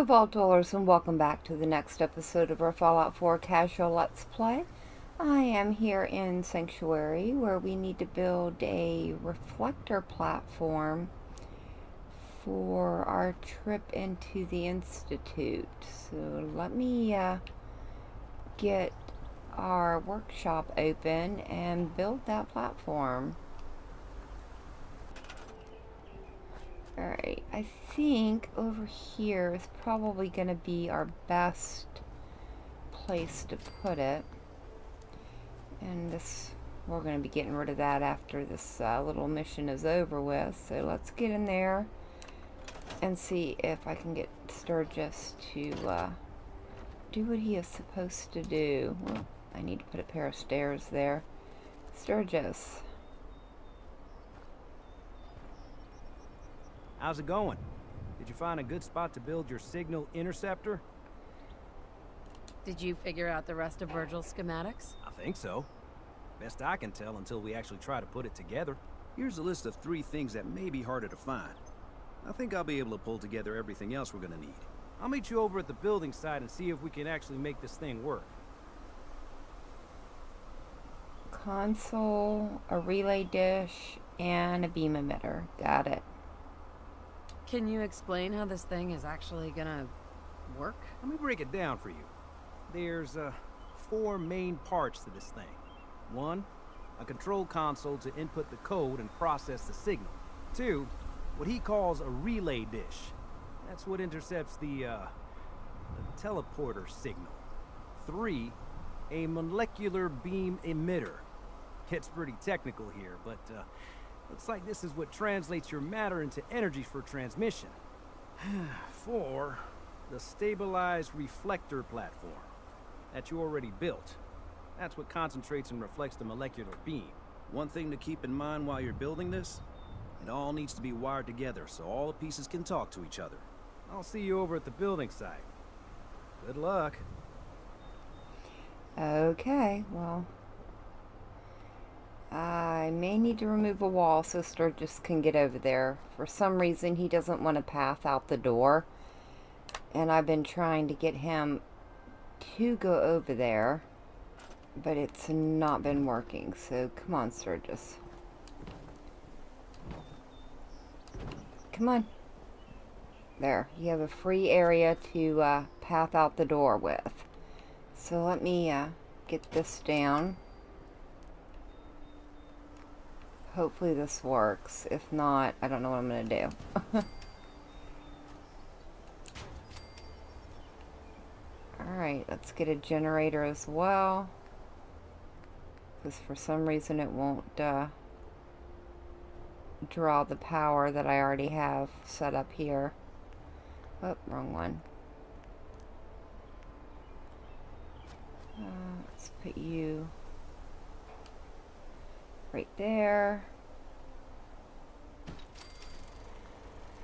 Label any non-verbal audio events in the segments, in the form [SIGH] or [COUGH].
Hello, Vault Dwellers, and welcome back to the next episode of our Fallout 4 Casual Let's Play. I am here in Sanctuary, where we need to build a reflector platform for our trip into the Institute. So let me uh, get our workshop open and build that platform. Alright, I think over here is probably going to be our best place to put it. And this, we're going to be getting rid of that after this uh, little mission is over with. So let's get in there and see if I can get Sturgis to uh, do what he is supposed to do. Well, I need to put a pair of stairs there. Sturgis. How's it going? Did you find a good spot to build your signal interceptor? Did you figure out the rest of Virgil's schematics? I think so. Best I can tell until we actually try to put it together. Here's a list of three things that may be harder to find. I think I'll be able to pull together everything else we're gonna need. I'll meet you over at the building site and see if we can actually make this thing work. Console, a relay dish, and a beam emitter. Got it. Can you explain how this thing is actually gonna work? Let me break it down for you. There's, uh, four main parts to this thing. One, a control console to input the code and process the signal. Two, what he calls a relay dish. That's what intercepts the, uh, the teleporter signal. Three, a molecular beam emitter. It's pretty technical here, but, uh, Looks like this is what translates your matter into energy for transmission. [SIGHS] Four, the stabilized reflector platform that you already built. That's what concentrates and reflects the molecular beam. One thing to keep in mind while you're building this, it all needs to be wired together so all the pieces can talk to each other. I'll see you over at the building site. Good luck. Okay, well, I may need to remove a wall so Sturgis can get over there. For some reason, he doesn't want to path out the door. And I've been trying to get him to go over there. But it's not been working. So, come on, Sturgis. Come on. There. You have a free area to uh, path out the door with. So, let me uh, get this down. Hopefully this works. If not, I don't know what I'm going to do. [LAUGHS] Alright, let's get a generator as well. Because for some reason it won't uh, draw the power that I already have set up here. Oh, wrong one. Uh, let's put you right there.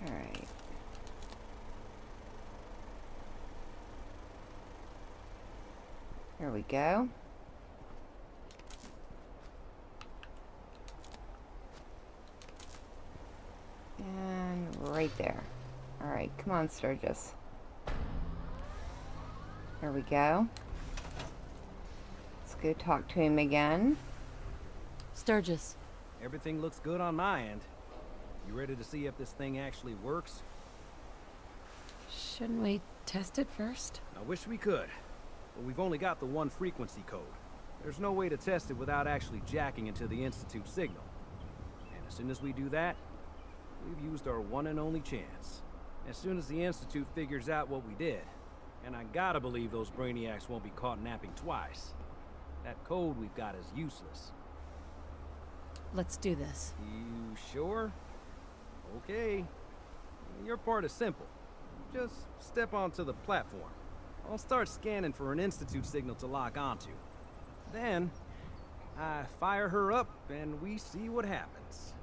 Alright. There we go. And right there. Alright, come on, Sturgis. There we go. Let's go talk to him again. Sturgis. Everything looks good on my end. You ready to see if this thing actually works? Shouldn't we test it first? I wish we could, but we've only got the one frequency code. There's no way to test it without actually jacking into the Institute signal. And as soon as we do that, we've used our one and only chance. As soon as the Institute figures out what we did, and I gotta believe those brainiacs won't be caught napping twice, that code we've got is useless. Let's do this. You sure? Okay. Your part is simple. Just step onto the platform. I'll start scanning for an Institute signal to lock onto. Then, I fire her up and we see what happens.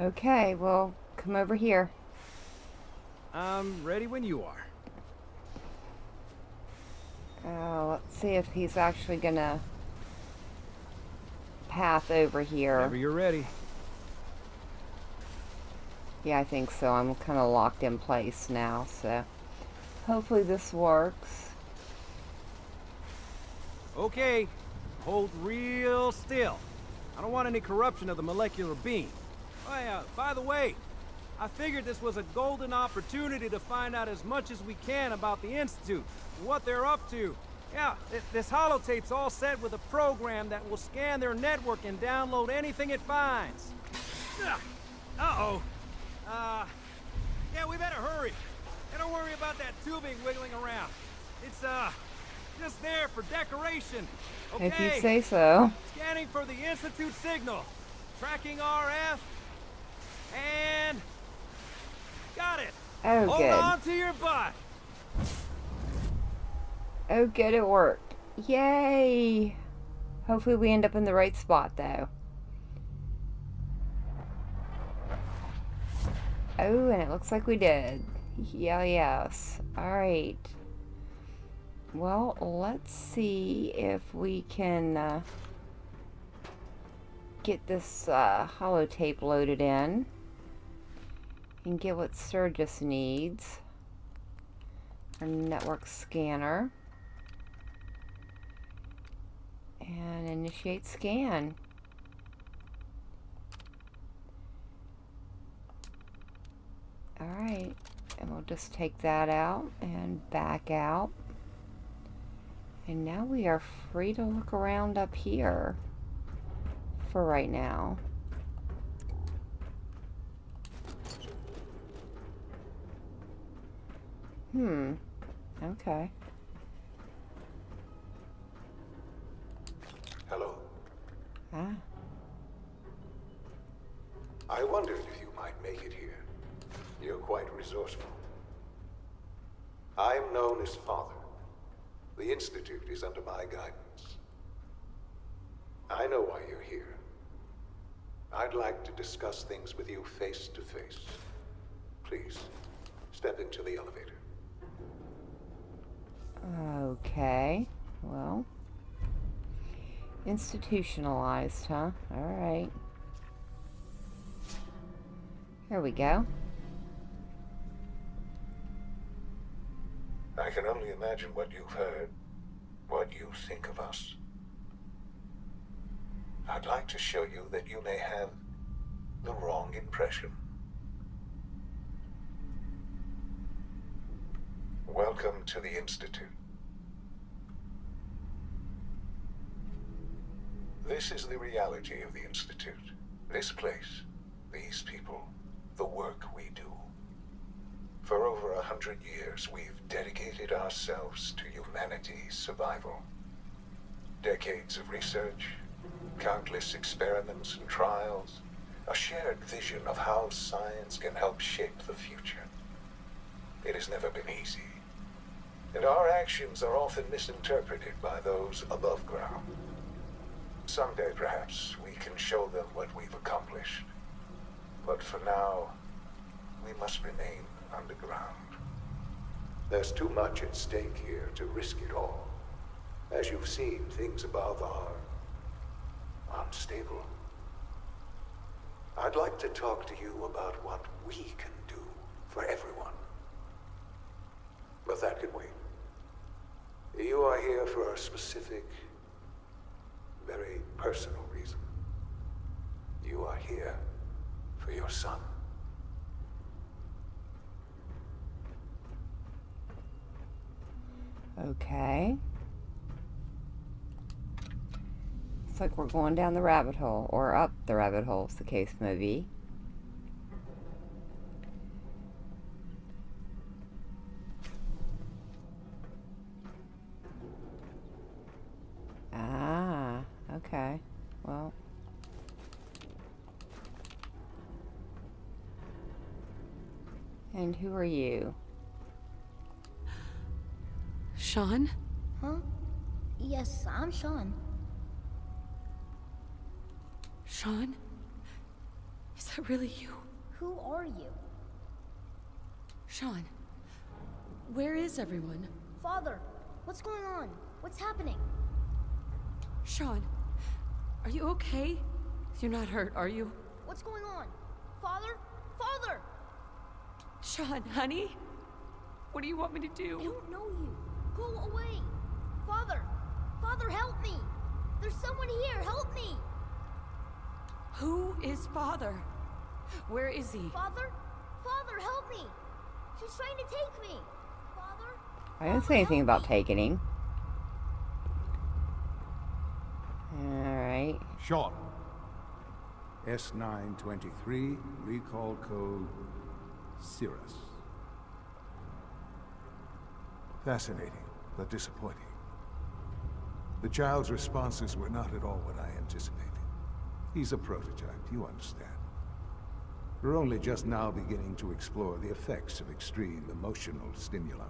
Okay, well, come over here. I'm ready when you are. Uh, let's see if he's actually gonna path over here. Whenever you're ready. Yeah, I think so. I'm kind of locked in place now, so hopefully this works. Okay, hold real still. I don't want any corruption of the molecular beam. Oh yeah, by the way, I figured this was a golden opportunity to find out as much as we can about the Institute, what they're up to. Yeah, th this holotape's all set with a program that will scan their network and download anything it finds. Uh-oh. Uh, yeah, we better hurry. And don't worry about that tubing wiggling around. It's, uh, just there for decoration. Okay. If you say so. Scanning for the Institute signal. Tracking RF. And... Got it. Oh, Hold good. on to your butt. Oh, good, it worked. Yay! Hopefully we end up in the right spot, though. Oh, and it looks like we did. Yeah, yes. Alright. Well, let's see if we can uh, get this uh, holotape loaded in and get what Sturgis needs. Our network scanner. And initiate scan. Alright, and we'll just take that out and back out. And now we are free to look around up here for right now. Hmm. Okay. Hello. Ah. I wondered if you might make it here. You're quite resourceful. I'm known as Father. The Institute is under my guidance. I know why you're here. I'd like to discuss things with you face to face. Please, step into the elevator. Okay. Well. Institutionalized, huh? Alright. Here we go. I can only imagine what you've heard, what you think of us. I'd like to show you that you may have the wrong impression. Welcome to the Institute. This is the reality of the Institute. This place, these people, the work we do. For over a hundred years, we've dedicated ourselves to humanity's survival. Decades of research, countless experiments and trials, a shared vision of how science can help shape the future. It has never been easy. And our actions are often misinterpreted by those above ground. Someday, perhaps, we can show them what we've accomplished. But for now, we must remain underground. There's too much at stake here to risk it all. As you've seen, things above are unstable. I'd like to talk to you about what we can do for everyone. But that can wait. You are here for a specific, very personal reason. You are here for your son. Okay. It's like we're going down the rabbit hole, or up the rabbit hole, if the case may be. Ah, okay. Well. And who are you? Sean? Huh? Yes, I'm Sean. Sean? Is that really you? Who are you? Sean? Where is everyone? Father, what's going on? What's happening? Sean? Are you okay? You're not hurt, are you? What's going on? Father? Father! Sean, honey? What do you want me to do? I do? don't know you. Go away. Father! Father, help me! There's someone here, help me! Who is father? Where is he? Father? Father, help me! She's trying to take me! Father? I didn't say anything about taking him. Alright. Sean. S923, recall code Cirrus. Fascinating, but disappointing. The child's responses were not at all what I anticipated. He's a prototype, you understand. We're only just now beginning to explore the effects of extreme emotional stimuli.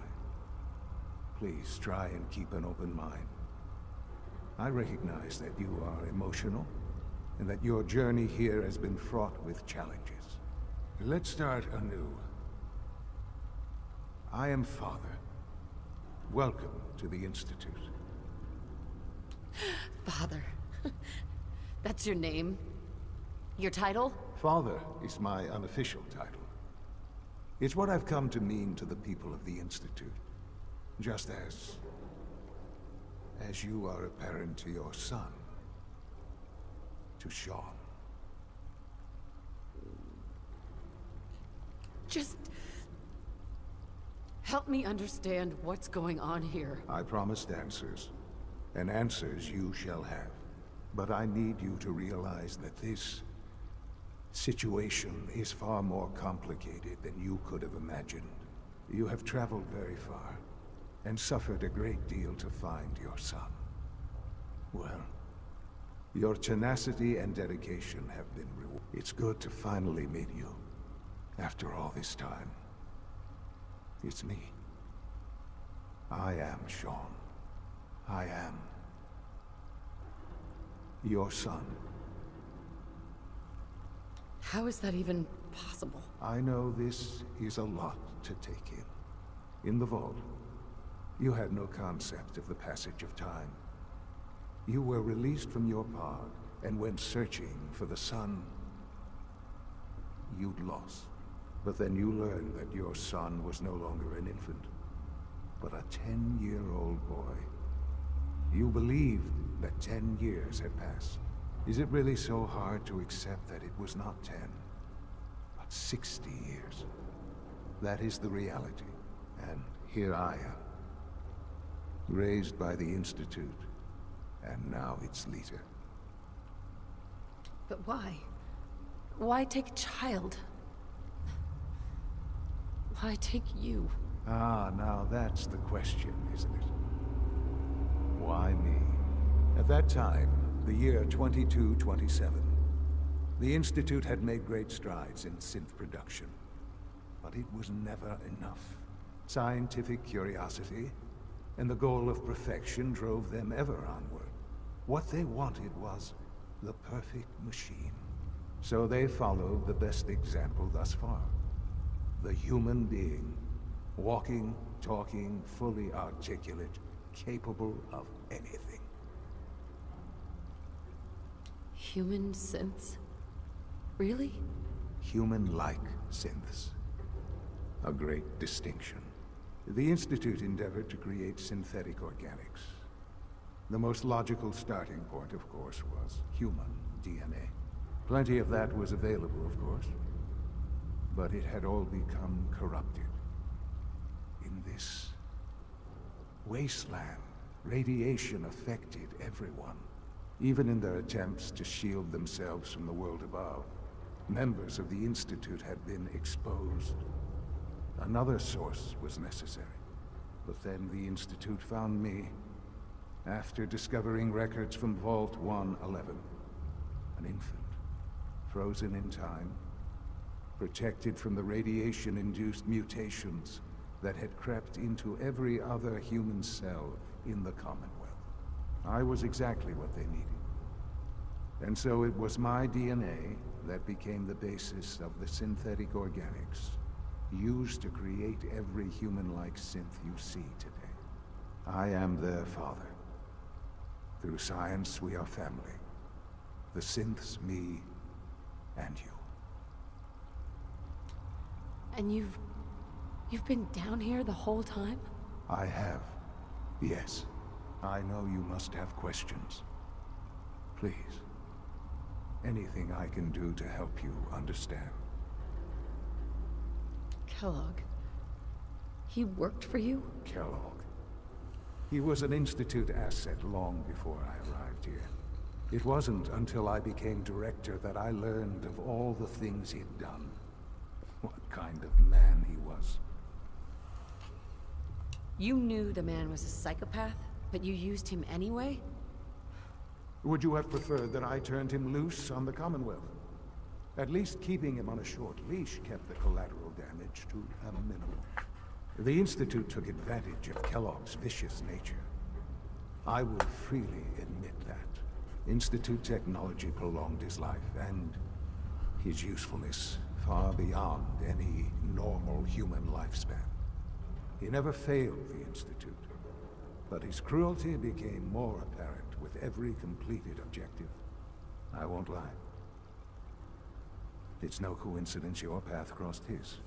Please try and keep an open mind. I recognize that you are emotional, and that your journey here has been fraught with challenges. Let's start anew. I am Father. Welcome to the Institute. [GASPS] Father. [LAUGHS] That's your name? Your title? Father is my unofficial title. It's what I've come to mean to the people of the Institute. Just as... as you are a parent to your son. To Sean. Just... Help me understand what's going on here. I promised answers, and answers you shall have. But I need you to realize that this situation is far more complicated than you could have imagined. You have traveled very far, and suffered a great deal to find your son. Well, your tenacity and dedication have been rewarded. It's good to finally meet you, after all this time. It's me. I am Sean. I am your son. How is that even possible? I know this is a lot to take in. In the vault, you had no concept of the passage of time. You were released from your pod and went searching for the sun you'd lost. But then you learned that your son was no longer an infant, but a ten-year-old boy. You believed that ten years had passed. Is it really so hard to accept that it was not ten, but sixty years? That is the reality, and here I am. Raised by the Institute, and now its leader. But why? Why take a child? Why take you? Ah, now that's the question, isn't it? Why me? At that time, the year 2227, the Institute had made great strides in synth production. But it was never enough. Scientific curiosity and the goal of perfection drove them ever onward. What they wanted was the perfect machine. So they followed the best example thus far. The human being. Walking, talking, fully articulate, capable of anything. Human synths? Really? Human-like synths. A great distinction. The Institute endeavored to create synthetic organics. The most logical starting point, of course, was human DNA. Plenty of that was available, of course. But it had all become corrupted. In this wasteland, radiation affected everyone. Even in their attempts to shield themselves from the world above, members of the Institute had been exposed. Another source was necessary. But then the Institute found me, after discovering records from Vault 111. An infant, frozen in time, protected from the radiation-induced mutations that had crept into every other human cell in the Commonwealth. I was exactly what they needed. And so it was my DNA that became the basis of the synthetic organics used to create every human-like synth you see today. I am their father. Through science, we are family. The synths, me, and you. And you've... You've been down here the whole time? I have. Yes. I know you must have questions. Please. Anything I can do to help you understand. Kellogg. He worked for you? Kellogg. He was an Institute asset long before I arrived here. It wasn't until I became director that I learned of all the things he'd done. What kind of man he was. You knew the man was a psychopath, but you used him anyway? Would you have preferred that I turned him loose on the Commonwealth? At least keeping him on a short leash kept the collateral damage to a minimum. The Institute took advantage of Kellogg's vicious nature. I will freely admit that. Institute technology prolonged his life, and his usefulness far beyond any normal human lifespan. He never failed the Institute, but his cruelty became more apparent with every completed objective. I won't lie. It's no coincidence your path crossed his.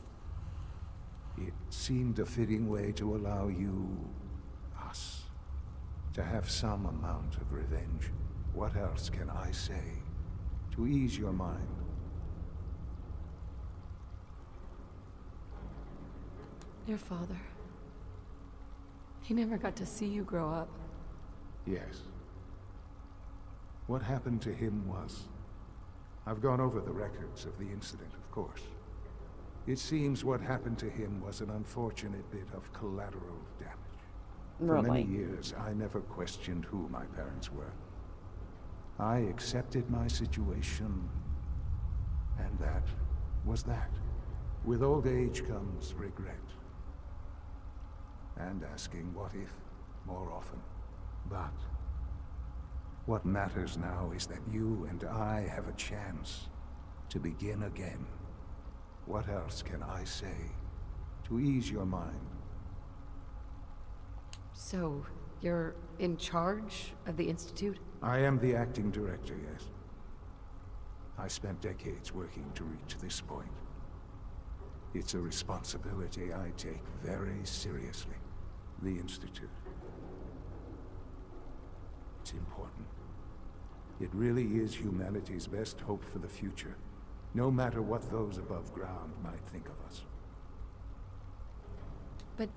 It seemed a fitting way to allow you, us, to have some amount of revenge. What else can I say to ease your mind? Your father. He never got to see you grow up. Yes. What happened to him was... I've gone over the records of the incident, of course. It seems what happened to him was an unfortunate bit of collateral damage. For many years, I never questioned who my parents were. I accepted my situation, and that was that. With old age comes regret. And asking what if more often. But what matters now is that you and I have a chance to begin again. What else can I say to ease your mind? So, you're in charge of the Institute? I am the acting director, yes. I spent decades working to reach this point. It's a responsibility I take very seriously. The Institute. It's important. It really is humanity's best hope for the future, no matter what those above ground might think of us. But...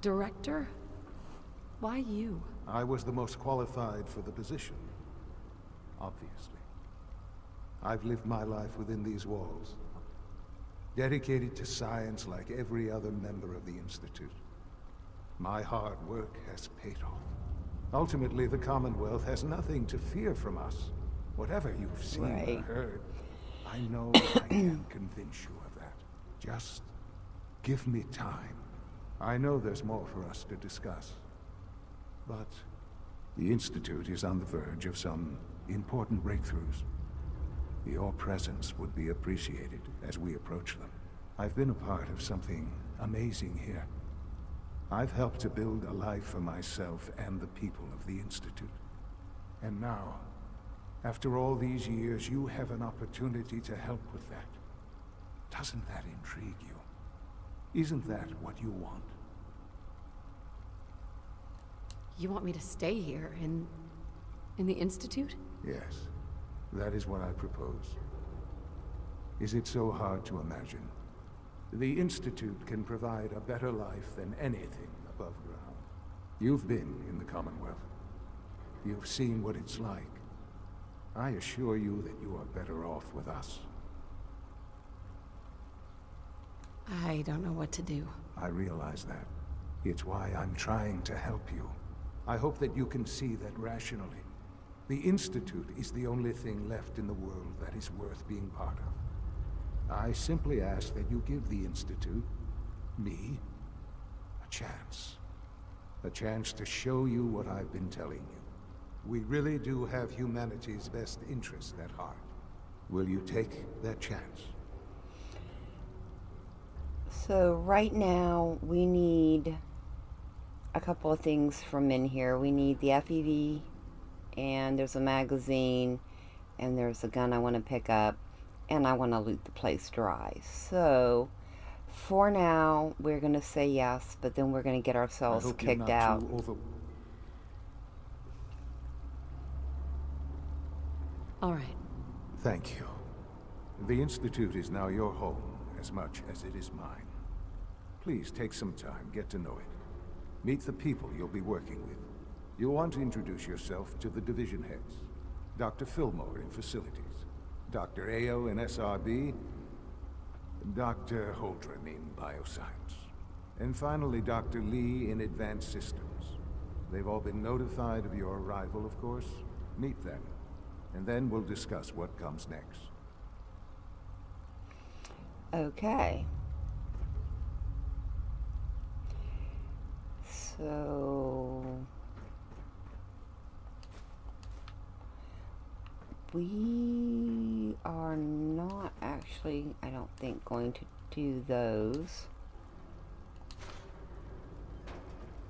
Director? Why you? I was the most qualified for the position. Obviously. I've lived my life within these walls. Dedicated to science like every other member of the Institute. My hard work has paid off. Ultimately, the Commonwealth has nothing to fear from us. Whatever you've seen or Right. heard, I know [COUGHS] I can convince you of that. Just give me time. I know there's more for us to discuss. But the Institute is on the verge of some important breakthroughs. Your presence would be appreciated as we approach them. I've been a part of something amazing here. I've helped to build a life for myself and the people of the Institute. And now, after all these years, you have an opportunity to help with that. Doesn't that intrigue you? Isn't that what you want? You want me to stay here, in... in the Institute? Yes, that is what I propose. Is it so hard to imagine? The Institute can provide a better life than anything above ground. You've been in the Commonwealth. You've seen what it's like. I assure you that you are better off with us. I don't know what to do. I realize that. It's why I'm trying to help you. I hope that you can see that rationally. The Institute is the only thing left in the world that is worth being part of. I simply ask that you give the Institute, me, a chance. A chance to show you what I've been telling you. We really do have humanity's best interest at heart. Will you take that chance? So right now we need a couple of things from in here. We need the FEV and there's a magazine and there's a gun I want to pick up and I want to loot the place dry. So For now, we're gonna say yes, but then we're gonna get ourselves kicked out. too over. All right. Thank you. The Institute is now your home as much as it is mine. Please take some time, get to know it. Meet the people you'll be working with. You'll want to introduce yourself to the division heads. Dr. Filmore in facilities, Dr. Ayo in SRB, Dr. Holdren in bioscience, and finally Dr. Lee in advanced systems. They've all been notified of your arrival, of course. Meet them, and then we'll discuss what comes next. Okay. So we are not actually, I don't think, going to do those.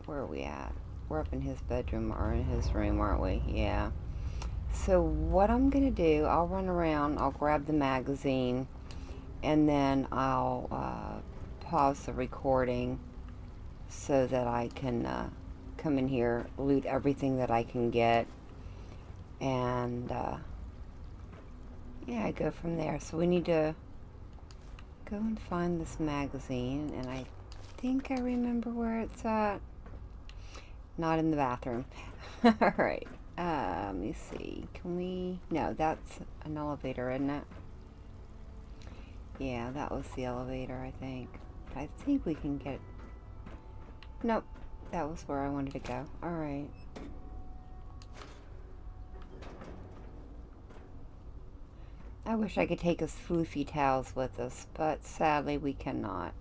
Where are we at? We're up in his bedroom or in his room, aren't we? Yeah. So what I'm gonna do, I'll run around, I'll grab the magazine, and then I'll uh, pause the recording so that I can uh, come in here, loot everything that I can get, and uh, yeah, go from there. So we need to go and find this magazine, and I think I remember where it's at. Not in the bathroom. [LAUGHS] All right. Uh, let me see. Can we? No, that's an elevator, isn't it? Yeah, that was the elevator, I think. I think we can get... Nope. That was where I wanted to go. Alright. I wish I could take us floofy towels with us, but sadly we cannot.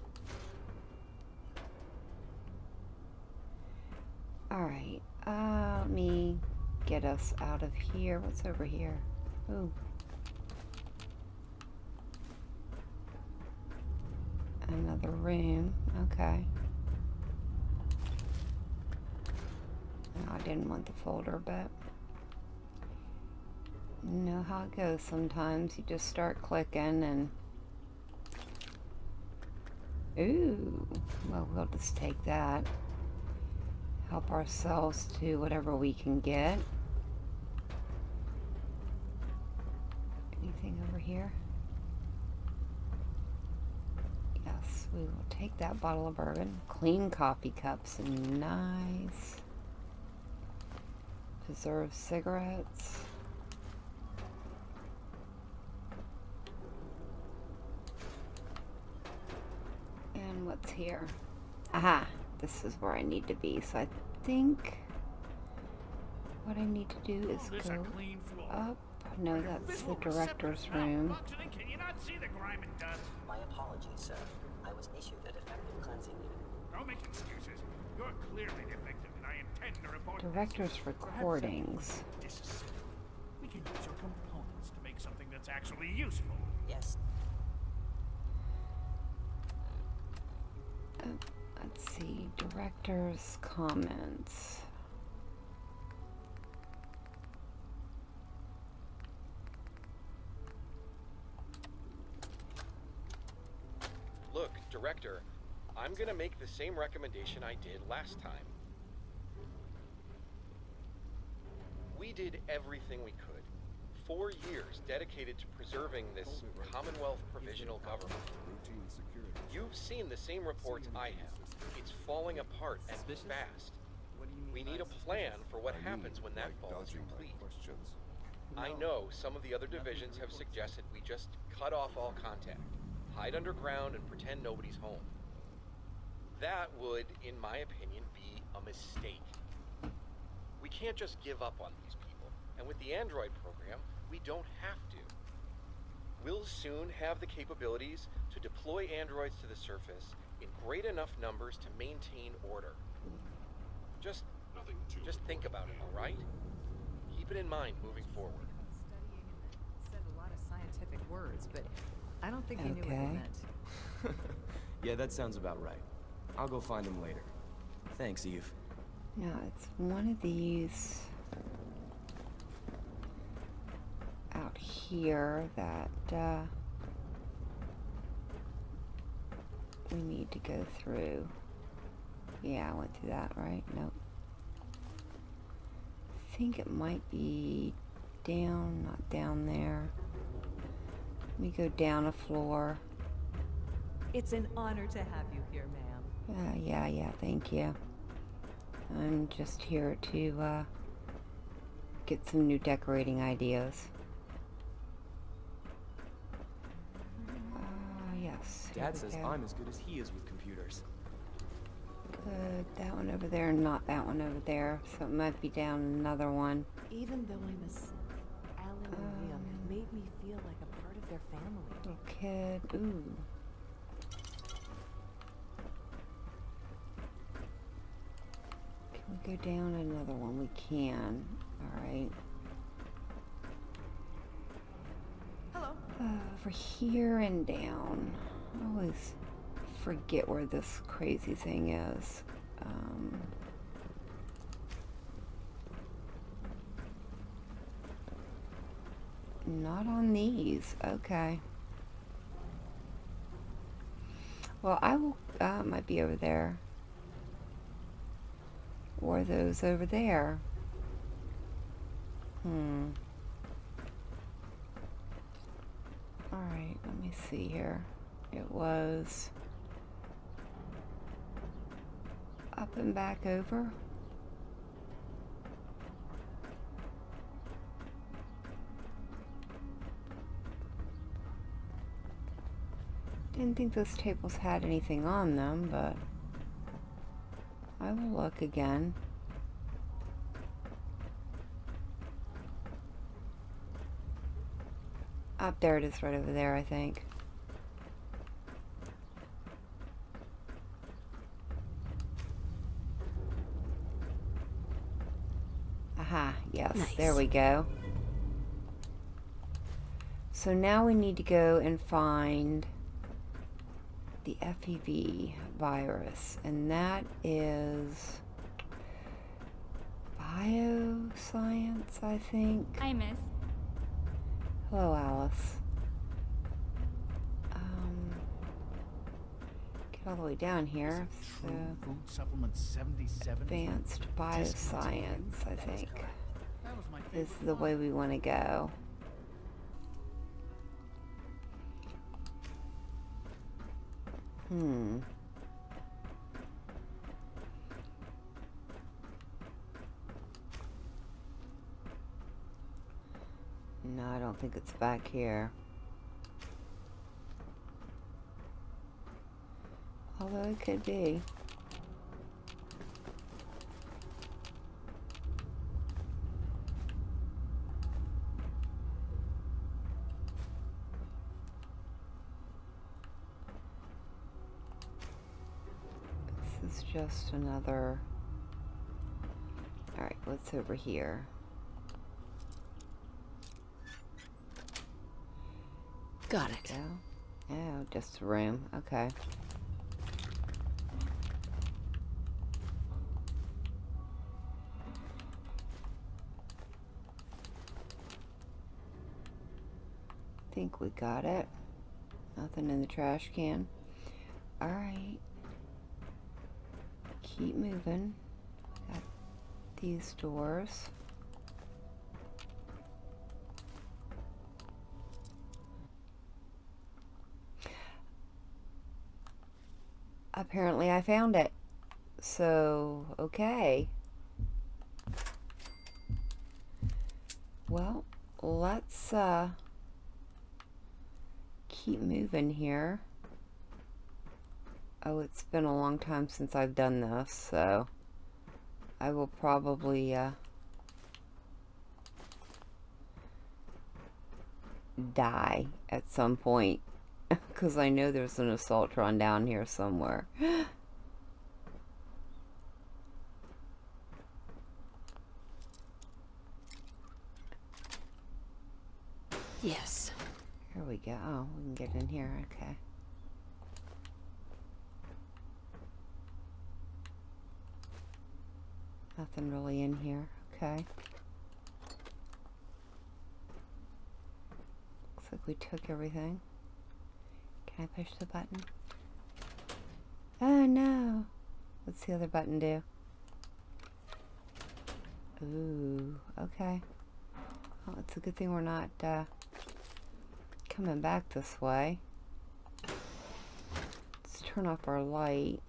Alright, uh, me get us out of here. What's over here? Ooh. Another room. Okay. No, I didn't want the folder, but you know how it goes sometimes. You just start clicking and Ooh. Well, we'll just take that. Help ourselves to whatever we can get. We will take that bottle of bourbon. Clean coffee cups and nice. Preserved cigarettes. And what's here? Aha, this is where I need to be. So I think what I need to do is There's go a clean floor. up. No, that's the director's room. Can you not see the grime and dust? My apologies, sir. I was issued a defective cleansing unit. Don't make excuses. You're clearly defective, and I intend to report. Director's recordings. We can use your components to make something that's actually useful. Yes, Uh, let's see. Director's comments. Look, Director, I'm gonna make the same recommendation I did last time. We did everything we could. Four years dedicated to preserving this Commonwealth Provisional Government. You've seen the same reports I have. It's falling apart and this fast. We need a plan for what happens when that fall is complete. I know some of the other divisions have suggested we just cut off all contact, hide underground, and pretend nobody's home. That would, in my opinion, be a mistake. We can't just give up on these people, and with the Android program, we don't have to. We'll soon have the capabilities to deploy androids to the surface in great enough numbers to maintain order. Just, just think about it, all right? Keep it in mind moving forward. Said a lot of scientific words, but I don't think he knew what they Okay. meant. [LAUGHS] Yeah, that sounds about right. I'll go find him later. Thanks, Eve. No, it's one of these out here that uh, we need to go through. Yeah, I went through that, right? Nope. I think it might be down, not down there. Let me go down a floor. It's an honor to have you here, ma'am. Uh, yeah, yeah, thank you. I'm just here to uh, get some new decorating ideas. Uh, yes. Dad says go. I'm as good as he is with computers. Good. That one over there, not that one over there. So it might be down another one. Even though I'm a son, Alan and Liam have made me feel like a of their family. Little kid. Ooh. Can we go down another one? We can. Alright. Hello. over here and down. I always forget where this crazy thing is. Um, not on these. Okay. Well, I will. Uh, might be over there. Or those over there. Hmm. Alright, let me see here. It was up and back over. Didn't think those tables had anything on them, but I will look again. Up there it is right over there, I think. Aha, yes, there we go. So now we need to go and find the FEV virus, and that is bioscience, I think. Hi, miss. Hello, Alice. Um, get all the way down here. So, True food supplement 77 advanced bioscience, I think, That is the way we want to go. Hmm. No, I don't think it's back here. Although it could be. This is just another... Alright, what's over here? Got it. Go. Oh, just a room. Okay. Think we got it. Nothing in the trash can. Alright. Keep moving. These doors. Apparently I found it. So, okay. Well, let's uh keep moving here. Oh, it's been a long time since I've done this, so I will probably uh die at some point [LAUGHS] because I know there's an assaultron down here somewhere. [GASPS] Yes. Here we go. Oh, we can get in here. Okay. Nothing really in here. Okay. Looks like we took everything. Can I push the button? Oh no. What's the other button do? Ooh, okay. Well, it's a good thing we're not uh, coming back this way. Let's turn off our light.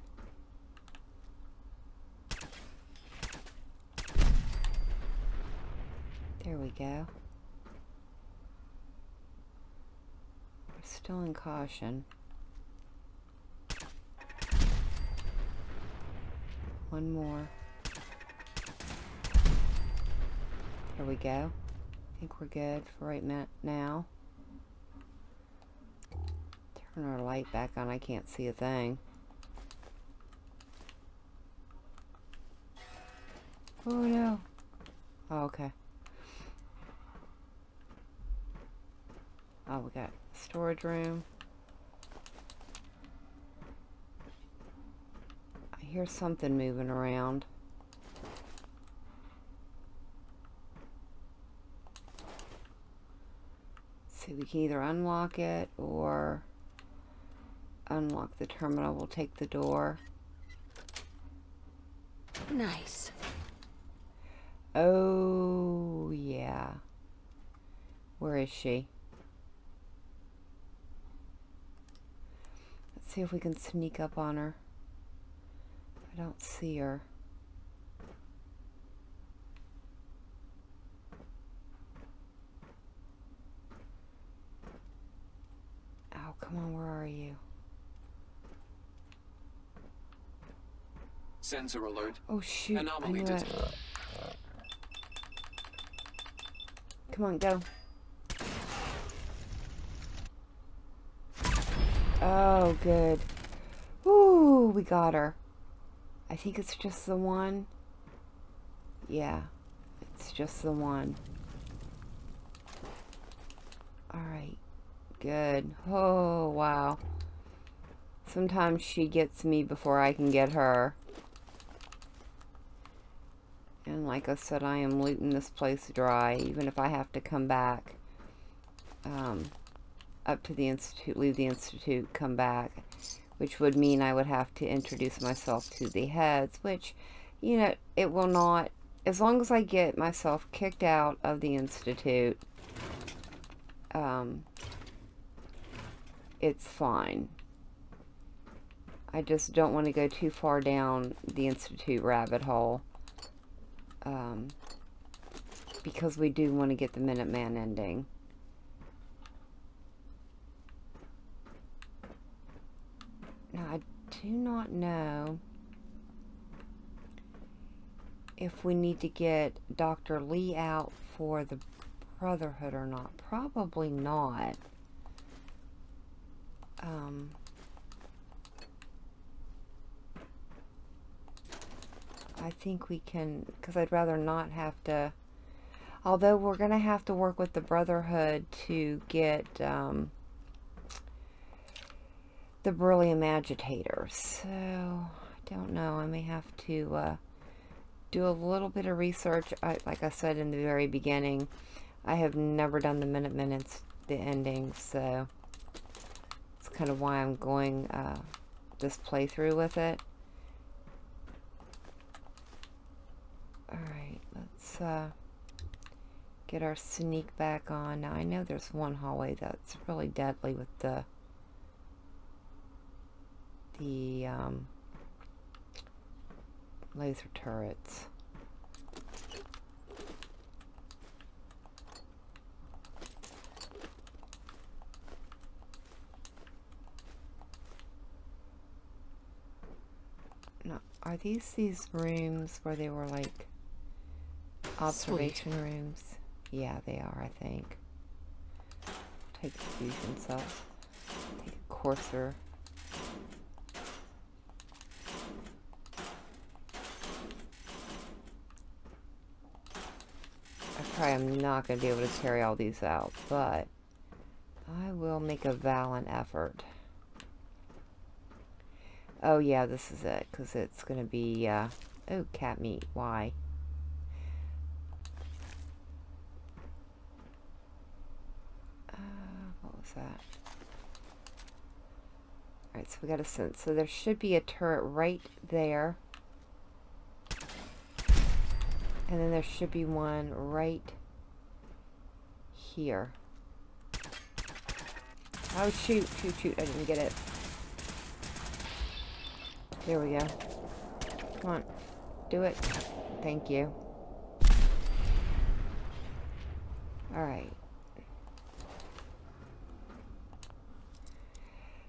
There we go. Still in caution. One more. There we go. I think we're good for right now. Turn our light back on. I can't see a thing. Oh no. Oh, okay. Oh, we got storage room. I hear something moving around. So we can either unlock it or unlock the terminal. We'll take the door. Nice. Oh, yeah. Where is she? See if we can sneak up on her. I don't see her. Oh, come on, where are you? Sensor alert. Oh, shoot. Anomaly I knew it. detected. Come on, go. Oh, good. Ooh, we got her. I think it's just the one. Yeah, it's just the one. Alright, good. Oh, wow. Sometimes she gets me before I can get her. And like I said, I am looting this place dry, even if I have to come back um, up to the Institute, leave the Institute, come back, which would mean I would have to introduce myself to the heads, which, you know, it will not, as long as I get myself kicked out of the Institute, um, it's fine. I just don't want to go too far down the Institute rabbit hole um, because we do want to get the Minuteman ending. Now, I do not know if we need to get Dr. Li out for the Brotherhood or not. Probably not. Um... I think we can, because I'd rather not have to, although we're going to have to work with the Brotherhood to get um, the beryllium agitators. So, I don't know. I may have to uh, do a little bit of research. I, like I said in the very beginning, I have never done the minute minutes, the ending, so it's kind of why I'm going uh, this playthrough with it. Alright, let's uh, get our sneak back on. Now, I know there's one hallway that's really deadly with the the um, laser turrets. Now, are these these rooms where they were like observation Sweet. rooms? Yeah, they are, I think. Take the fusion cells. Take a courser. Probably am not going to be able to carry all these out, but I will make a valiant effort. Oh yeah, this is it, because it's going to be, uh, oh, cat meat, why? Uh, what was that? Alright, so we got a sense. So there should be a turret right there. And then there should be one right here. Oh, shoot, shoot, shoot. I didn't get it. There we go. Come on. Do it. Thank you. Alright.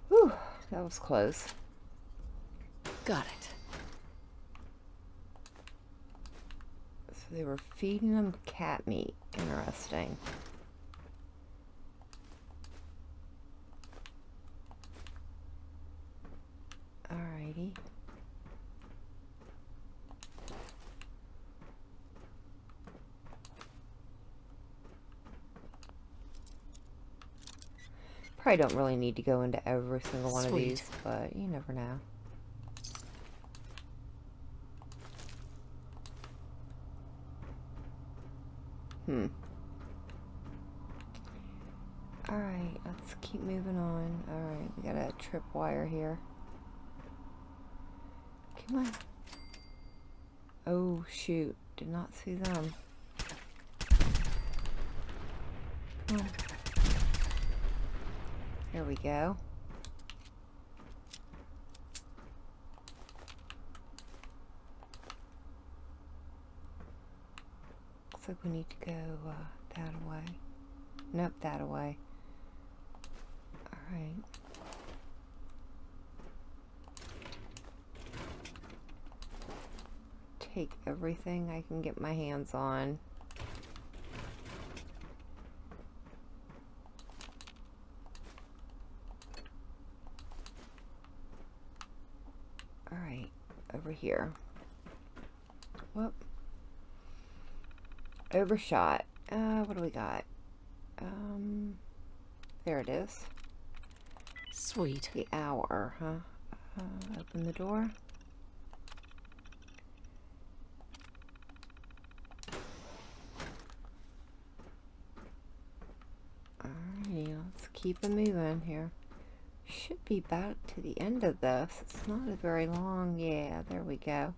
Whew, that was close. Got it. They were feeding them cat meat. Interesting. Alrighty. Probably don't really need to go into every single one of these, but you never know. Hmm. Alright, let's keep moving on. Alright, we got a tripwire here. Come on. Oh, shoot. Did not see them. There we go. Looks like we need to go uh, that way. Nope, that away. Alright. Take everything I can get my hands on. Alright, over here. Whoop. Overshot. Uh, what do we got? Um, there it is. Sweet. The hour, huh? Uh, open the door. Alrighty, let's keep it moving here. Should be about to the end of this. It's not a very long, yeah, there we go.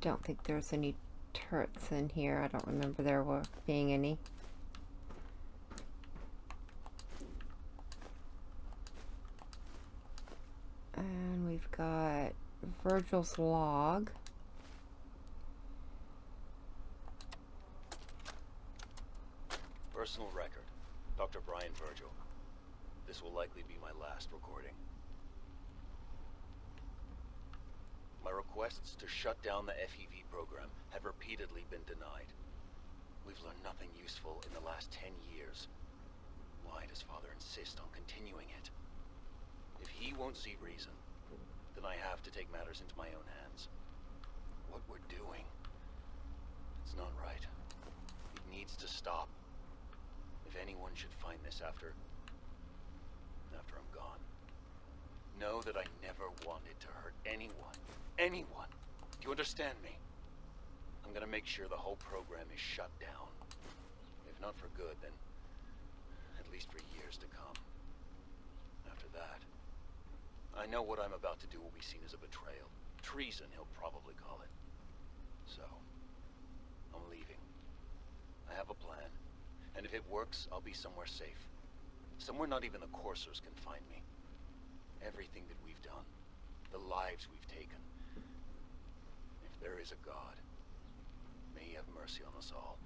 Don't think there's any turrets in here. I don't remember there were being any. And we've got Virgil's log. Personal record. Dr. Brian Virgil. This will likely be my last recording. My requests to shut down the FEV program have repeatedly been denied. We've learned nothing useful in the last 10 years. Why does Father insist on continuing it? If he won't see reason, then I have to take matters into my own hands. What we're doing, it's not right. It needs to stop. If anyone should find this after... after I'm gone, know that I never wanted to hurt anyone. Anyone. Do you understand me? I'm gonna make sure the whole program is shut down. If not for good, then at least for years to come. After that, I know what I'm about to do will be seen as a betrayal. Treason, he'll probably call it. So, I'm leaving. I have a plan. And if it works, I'll be somewhere safe. Somewhere not even the coursers can find me. Everything that we've done, the lives we've taken. If there is a God, may he have mercy on us all.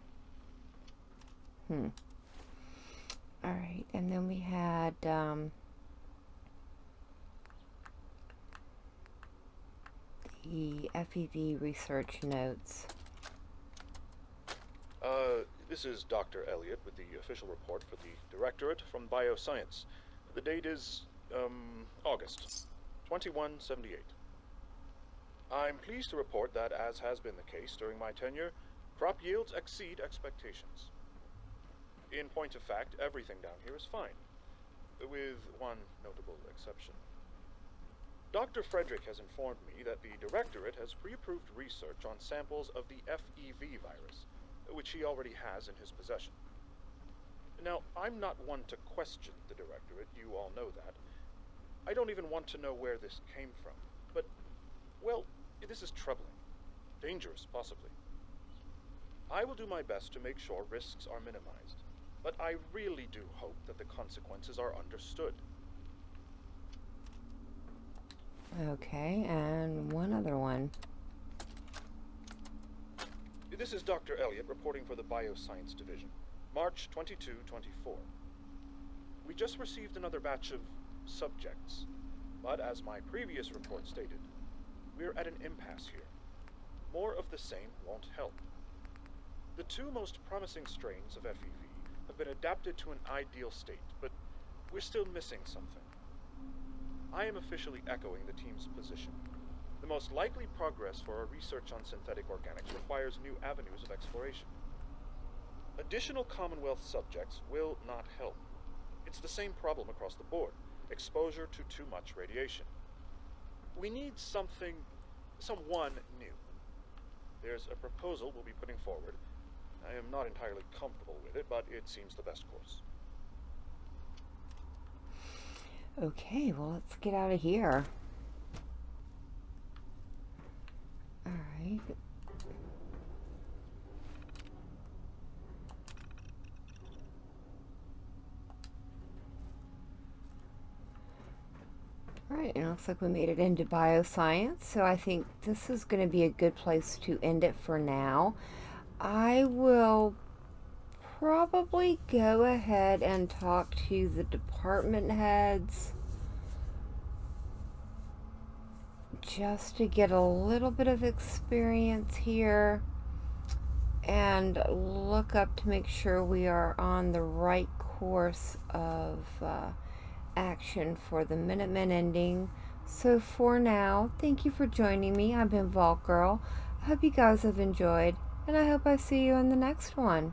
Hmm. Alright, and then we had, um... The FEV research notes. Uh, this is Dr. Elliot with the official report for the Directorate from Bioscience. The date is, um, August 2178. I'm pleased to report that, as has been the case during my tenure, crop yields exceed expectations. In point of fact, everything down here is fine, with one notable exception. Dr. Frederick has informed me that the Directorate has pre-approved research on samples of the FEV virus, which he already has in his possession. Now, I'm not one to question the Directorate, you all know that. I don't even want to know where this came from. But, well, this is troubling. Dangerous, possibly. I will do my best to make sure risks are minimized, but I really do hope that the consequences are understood. Okay, and one other one. This is Dr. Elliot reporting for the Bioscience Division. March 22-24. We just received another batch of subjects, but as my previous report stated, we're at an impasse here. More of the same won't help. The two most promising strains of FEV have been adapted to an ideal state, but we're still missing something. I am officially echoing the team's position. The most likely progress for our research on synthetic organics requires new avenues of exploration. Additional Commonwealth subjects will not help. It's the same problem across the board exposure to too much radiation. We need something, someone new. There's a proposal we'll be putting forward. I am not entirely comfortable with it, but it seems the best course. Okay, well, let's get out of here. Alright. Alright, it looks like we made it into bioscience, so I think this is going to be a good place to end it for now. I will probably go ahead and talk to the department heads just to get a little bit of experience here and look up to make sure we are on the right course of uh, action for the Minutemen ending. So for now, thank you for joining me. I've been Vault Girl. I hope you guys have enjoyed, and I hope I see you in the next one.